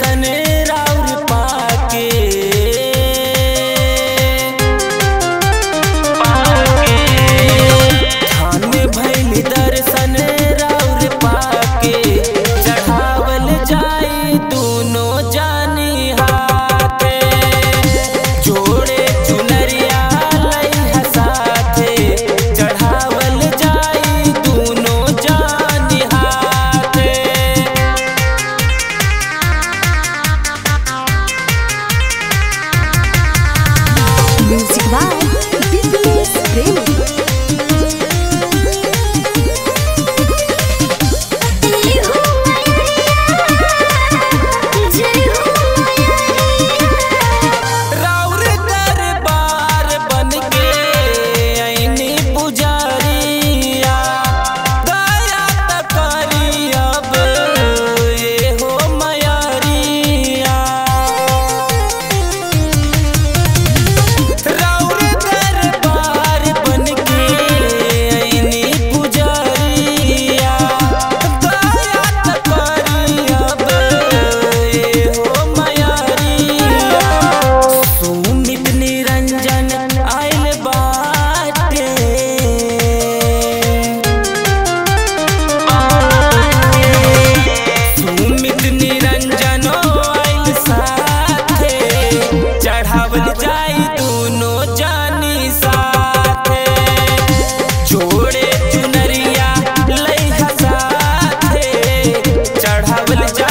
Bhaili really